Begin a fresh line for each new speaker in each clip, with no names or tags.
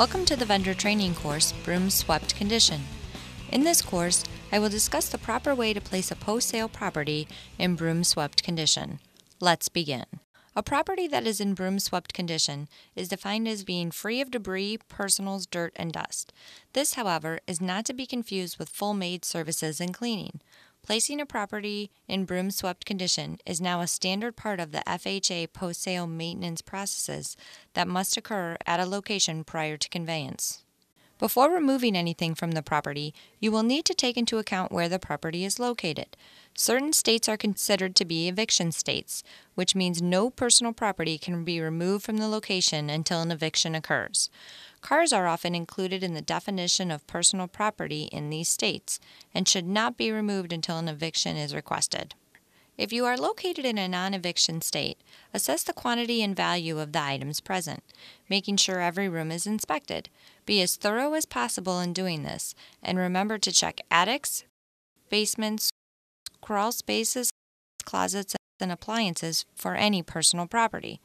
Welcome to the vendor training course, Broom Swept Condition. In this course, I will discuss the proper way to place a post-sale property in broom swept condition. Let's begin. A property that is in broom swept condition is defined as being free of debris, personals, dirt, and dust. This, however, is not to be confused with full maid services and cleaning. Placing a property in broom swept condition is now a standard part of the FHA post sale maintenance processes that must occur at a location prior to conveyance. Before removing anything from the property, you will need to take into account where the property is located. Certain states are considered to be eviction states, which means no personal property can be removed from the location until an eviction occurs. Cars are often included in the definition of personal property in these states and should not be removed until an eviction is requested. If you are located in a non eviction state, assess the quantity and value of the items present, making sure every room is inspected. Be as thorough as possible in doing this, and remember to check attics, basements, crawl spaces, closets, and appliances for any personal property.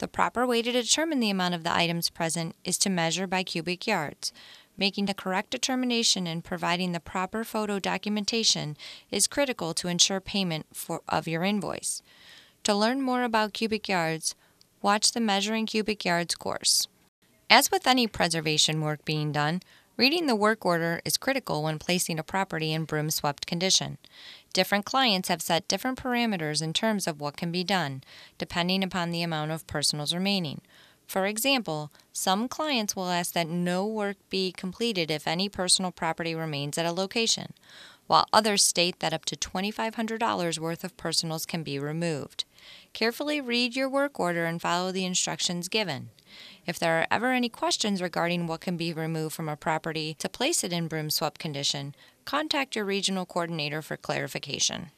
The proper way to determine the amount of the items present is to measure by cubic yards. Making the correct determination and providing the proper photo documentation is critical to ensure payment for, of your invoice. To learn more about cubic yards, watch the Measuring Cubic Yards course. As with any preservation work being done, reading the work order is critical when placing a property in broom swept condition. Different clients have set different parameters in terms of what can be done, depending upon the amount of personals remaining. For example, some clients will ask that no work be completed if any personal property remains at a location, while others state that up to $2,500 worth of personals can be removed. Carefully read your work order and follow the instructions given. If there are ever any questions regarding what can be removed from a property to place it in broom swept condition, contact your regional coordinator for clarification.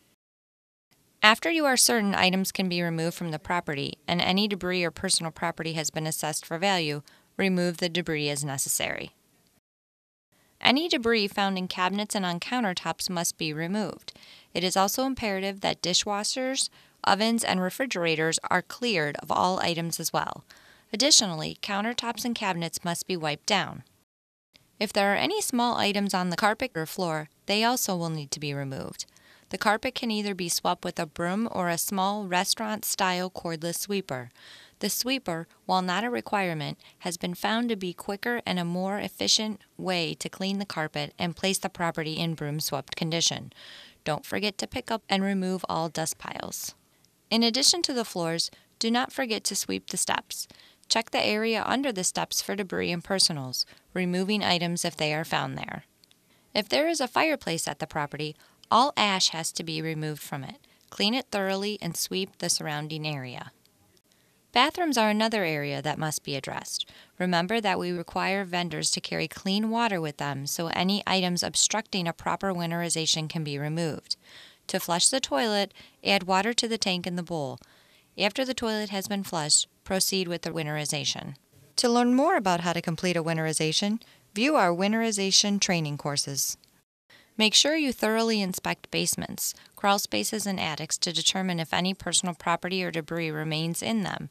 After you are certain items can be removed from the property and any debris or personal property has been assessed for value, remove the debris as necessary. Any debris found in cabinets and on countertops must be removed. It is also imperative that dishwashers, ovens, and refrigerators are cleared of all items as well. Additionally, countertops and cabinets must be wiped down. If there are any small items on the carpet or floor, they also will need to be removed. The carpet can either be swept with a broom or a small restaurant style cordless sweeper. The sweeper, while not a requirement, has been found to be quicker and a more efficient way to clean the carpet and place the property in broom swept condition. Don't forget to pick up and remove all dust piles. In addition to the floors, do not forget to sweep the steps. Check the area under the steps for debris and personals, removing items if they are found there. If there is a fireplace at the property, all ash has to be removed from it. Clean it thoroughly and sweep the surrounding area. Bathrooms are another area that must be addressed. Remember that we require vendors to carry clean water with them so any items obstructing a proper winterization can be removed. To flush the toilet, add water to the tank in the bowl. After the toilet has been flushed, proceed with the winterization. To learn more about how to complete a winterization, view our winterization training courses. Make sure you thoroughly inspect basements, crawl spaces, and attics to determine if any personal property or debris remains in them.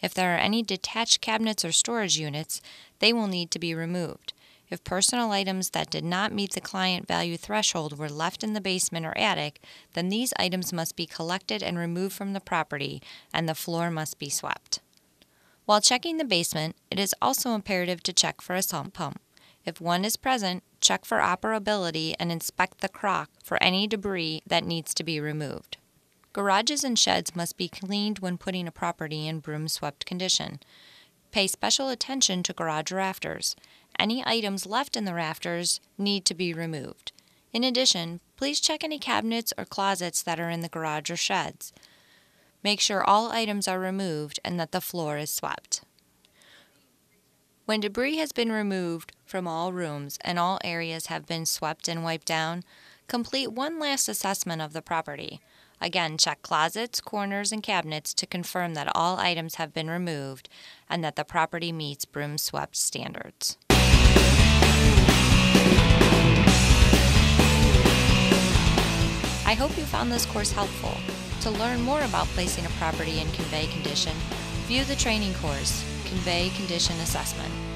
If there are any detached cabinets or storage units, they will need to be removed. If personal items that did not meet the client value threshold were left in the basement or attic, then these items must be collected and removed from the property, and the floor must be swept. While checking the basement, it is also imperative to check for a sump pump. If one is present, check for operability and inspect the crock for any debris that needs to be removed. Garages and sheds must be cleaned when putting a property in broom swept condition. Pay special attention to garage rafters. Any items left in the rafters need to be removed. In addition, please check any cabinets or closets that are in the garage or sheds. Make sure all items are removed and that the floor is swept. When debris has been removed from all rooms and all areas have been swept and wiped down, complete one last assessment of the property. Again, check closets, corners, and cabinets to confirm that all items have been removed and that the property meets broom swept standards. I hope you found this course helpful. To learn more about placing a property in convey condition, view the training course Convey Condition Assessment.